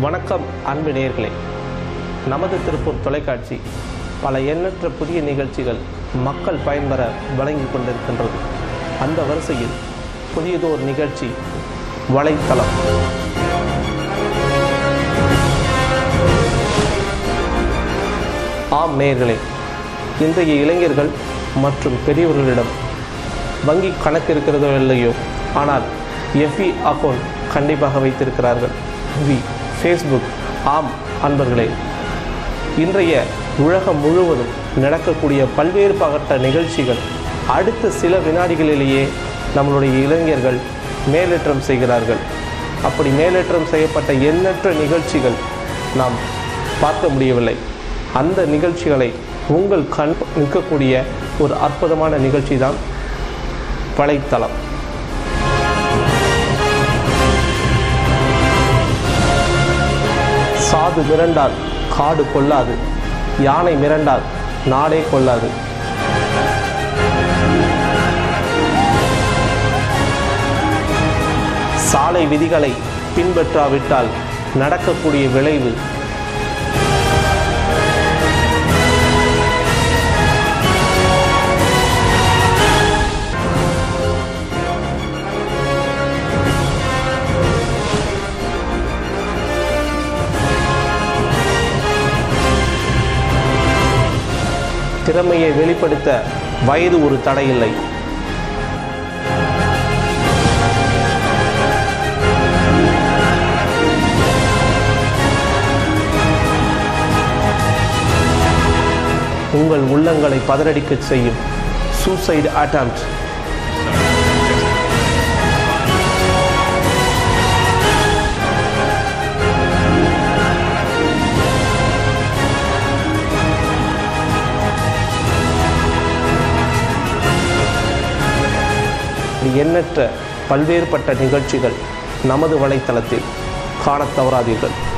வணக்கம் அன்பு நேர்களே நமது திருப்பூர் தொலைக்காட்சி பல எண்ணற்ற புதிய நிகழ்ச்சிகள் மக்கள் பயன்பெற வழங்கி கொண்டிருக்கின்றது. அந்த வரிசையில் புதியதோர் நிகழ்ச்சி வலைத்தளம். ஆம் நேர்களே இன்றைய இளைஞர்கள் மற்றும் பெரியவர்களிடம் வங்கி கணக்கு இருக்கிறதோ இல்லையோ? ஆனால் எஃபி அக்கௌண்ட் கண்டிப்பாக வைத்திருக்கிறார்கள். வி. ஃபேஸ்புக் ஆம் அன்பர்களே. இன்றைய உலகம் முழுவதும் நடக்கக்கூடிய பல்வேறு பகட்ட நிகழ்ச்சிகள் அடுத்த சில வினாடிகளிலேயே நம்மளுடைய இளைஞர்கள் மேலேற்றம் செய்கிறார்கள். அப்படி மேலேற்றம் செய்யப்பட்ட எண்ணற்ற நிகழ்ச்சிகள் நாம் பார்க்க முடியவில்லை. அந்த நிகழ்ச்சிகளை உங்கள் கண் நிற்கக்கூடிய ஒரு அற்புதமான நிகழ்ச்சி தான் வலைத்தளம். சாது மிரண்டால் காடு கொள்ளாது யானை மிரண்டால் நாடே கொள்ளாது. சாலை விதிகளை பின்பற்றாவிட்டால் நடக்கக்கூடிய விளைவு திறமையை வெளிப்படுத்த வயது ஒரு தடையில்லை. உங்கள் உள்ளங்களை பதறடிக்கச் செய்யும். சூசைடு அட்டம்ப்ட் எண்ணற்ற பல்வேறுபட்ட நிகழ்ச்சிகள் நமது வலைத்தளத்தில் காணத் தவறாதீர்கள்.